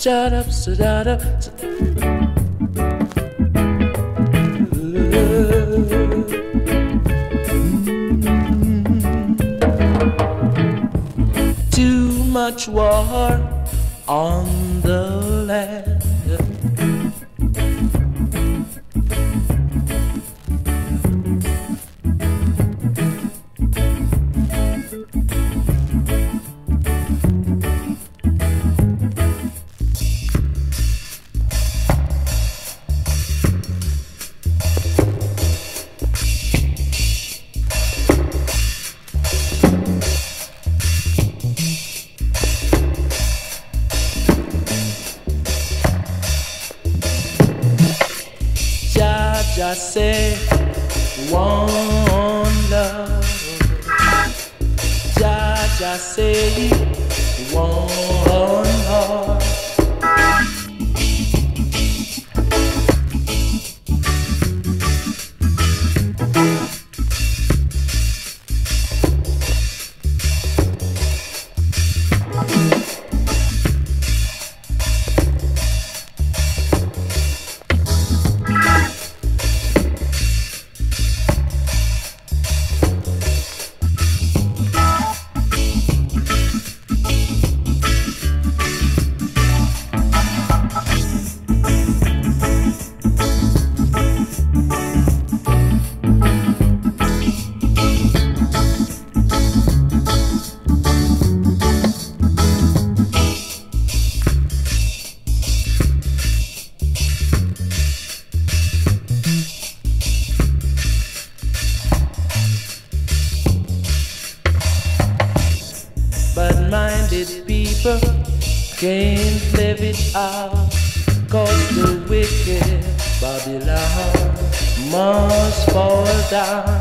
Start up, start up. Too much war on the land. Jah say one love. Jah Jah say one Minded people can't live it out. Cause the wicked Babylon must fall down.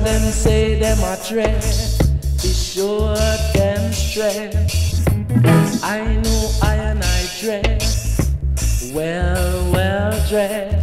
Them say them a dread, Be sure them stress. I know I and I dress well, well dressed.